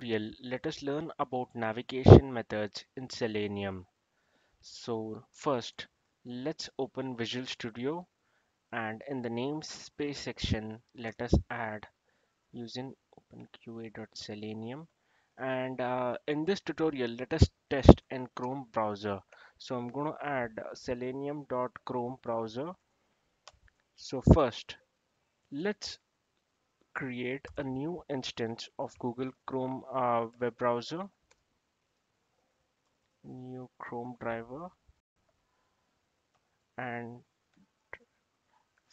tutorial, let us learn about navigation methods in Selenium. So first, let's open Visual Studio and in the namespace section, let us add using openqa.selenium. And uh, in this tutorial, let us test in Chrome browser. So I'm going to add selenium.chrome browser. So first, let's create a new instance of Google Chrome uh, web browser? New Chrome driver. And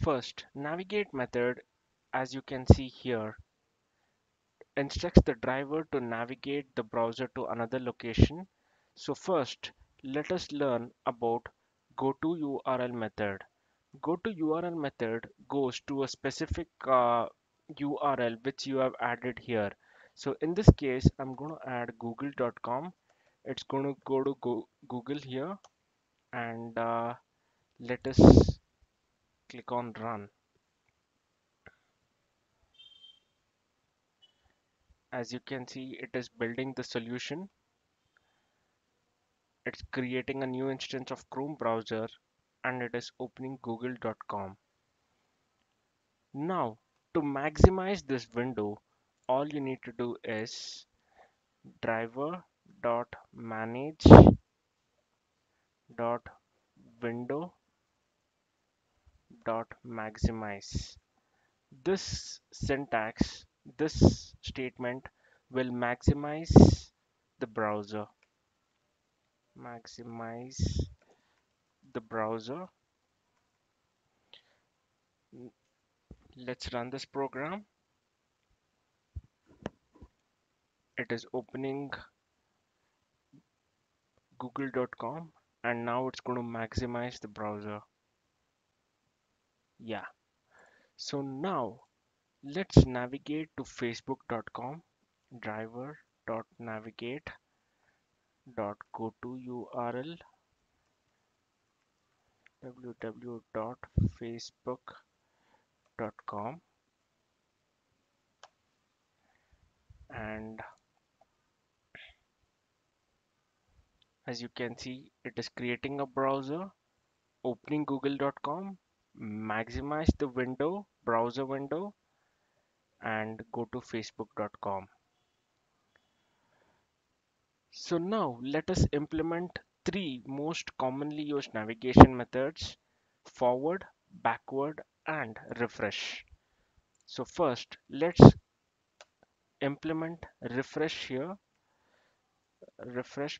first navigate method as you can see here. Instructs the driver to navigate the browser to another location. So first let us learn about go to URL method. Go to URL method goes to a specific uh, URL which you have added here. So in this case I'm going to add google.com it's going to go to go Google here. And uh, let us click on run. As you can see it is building the solution. It's creating a new instance of Chrome browser and it is opening google.com now to maximize this window all you need to do is driver dot manage dot window dot maximize. This syntax this statement will maximize the browser. Maximize the browser let's run this program. It is opening google.com and now it's going to maximize the browser. Yeah. So now let's navigate to facebook.com driver dot navigate dot go to url www.facebook.com and as you can see it is creating a browser. Opening google.com maximize the window browser window and go to facebook.com so now let us implement three most commonly used navigation methods forward backward and refresh. So first let's implement refresh here. Refresh.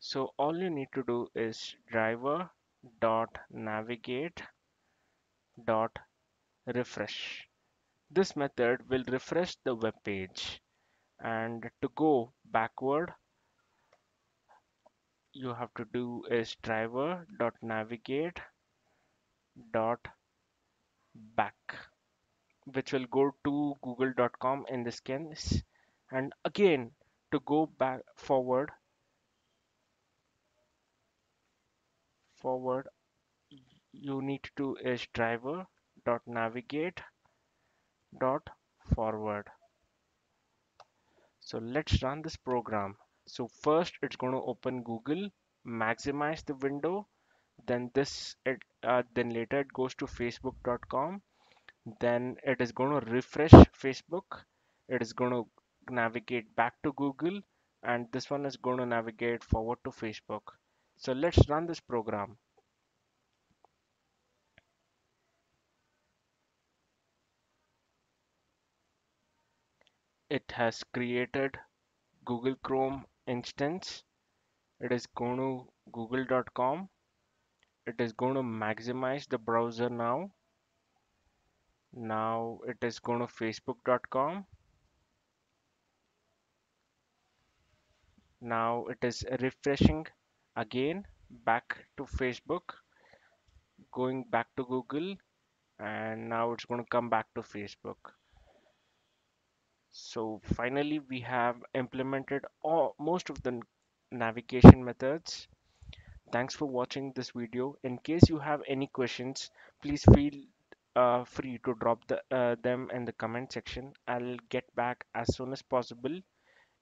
So all you need to do is driver dot navigate dot refresh. This method will refresh the web page. And to go backward you have to do is driver dot navigate dot back which will go to google.com in this case. And again to go back forward forward you need to is driver dot navigate dot forward. So let's run this program. So first it's going to open google maximize the window then this it uh, then later it goes to facebook.com then it is going to refresh facebook. It is going to navigate back to google. And this one is going to navigate forward to facebook. So let's run this program. It has created Google Chrome instance. It is going to google.com it is going to maximize the browser now. Now it is going to facebook.com now it is refreshing again back to Facebook going back to Google and now it's going to come back to Facebook. So finally we have implemented all most of the navigation methods thanks for watching this video in case you have any questions please feel uh, free to drop the, uh, them in the comment section i'll get back as soon as possible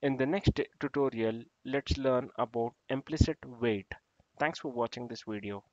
In the next tutorial, let's learn about implicit wait. Thanks for watching this video.